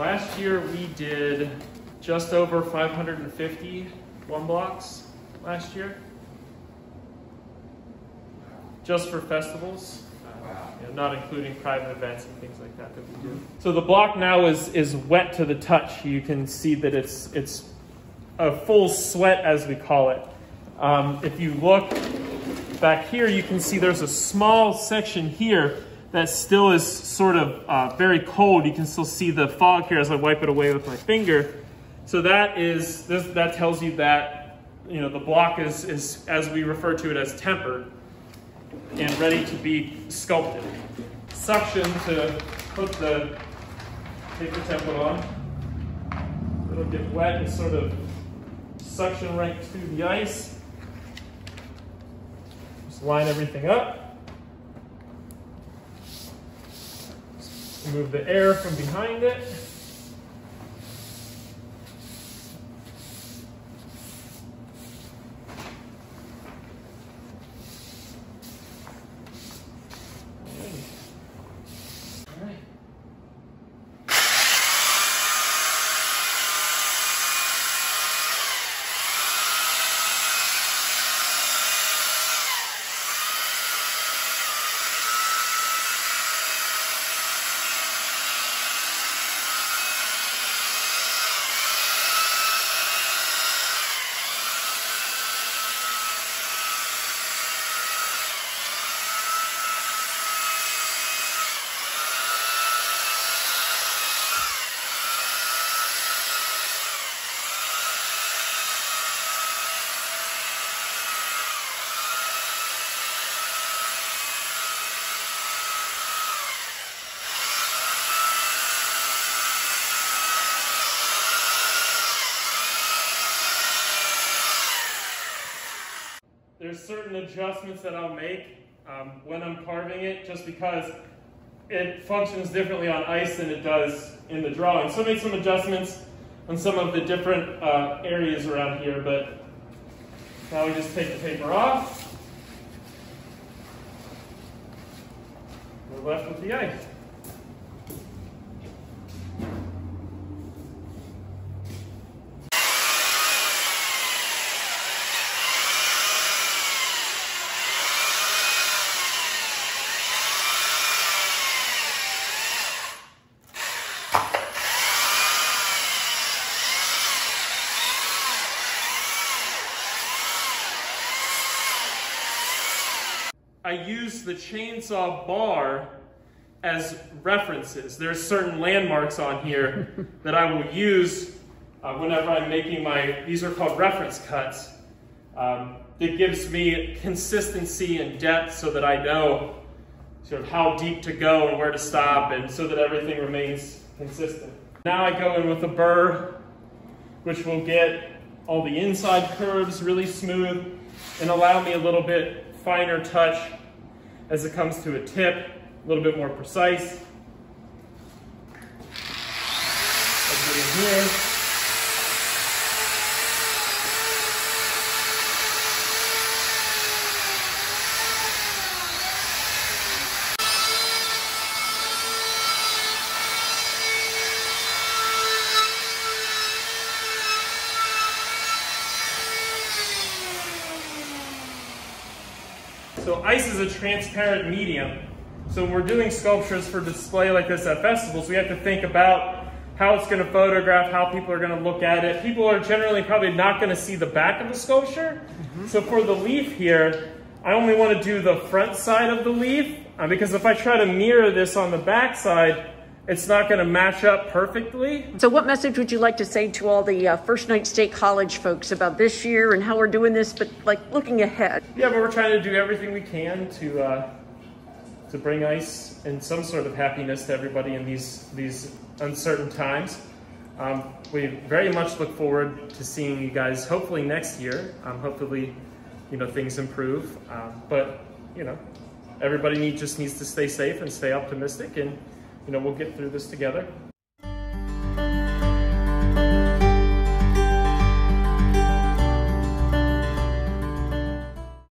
Last year we did just over 550 one blocks last year. Just for festivals. You know, not including private events and things like that that we do. So the block now is is wet to the touch. You can see that it's it's a full sweat as we call it. Um, if you look back here, you can see there's a small section here that still is sort of uh, very cold. You can still see the fog here as I wipe it away with my finger. So that is this, that tells you that you know the block is is as we refer to it as tempered and ready to be sculpted. Suction to put the the template on. It'll get wet and sort of suction right to the ice. Just line everything up. Remove the air from behind it. There's certain adjustments that I'll make um, when I'm carving it just because it functions differently on ice than it does in the drawing. So I made some adjustments on some of the different uh, areas around here, but now we just take the paper off. We're left with the ice. I use the chainsaw bar as references. There's certain landmarks on here that I will use uh, whenever I'm making my, these are called reference cuts. Um, that gives me consistency and depth so that I know sort of how deep to go and where to stop and so that everything remains consistent. Now I go in with a burr, which will get all the inside curves really smooth and allow me a little bit finer touch as it comes to a tip, a little bit more precise. here. So ice is a transparent medium. So when we're doing sculptures for display like this at festivals, we have to think about how it's going to photograph, how people are going to look at it. People are generally probably not going to see the back of the sculpture. Mm -hmm. So for the leaf here, I only want to do the front side of the leaf uh, because if I try to mirror this on the back side, it's not going to match up perfectly. So, what message would you like to say to all the uh, First Night State College folks about this year and how we're doing this, but like looking ahead? Yeah, but we're trying to do everything we can to uh, to bring ice and some sort of happiness to everybody in these these uncertain times. Um, we very much look forward to seeing you guys hopefully next year. Um, hopefully, you know things improve, um, but you know everybody need, just needs to stay safe and stay optimistic and you know, we'll get through this together.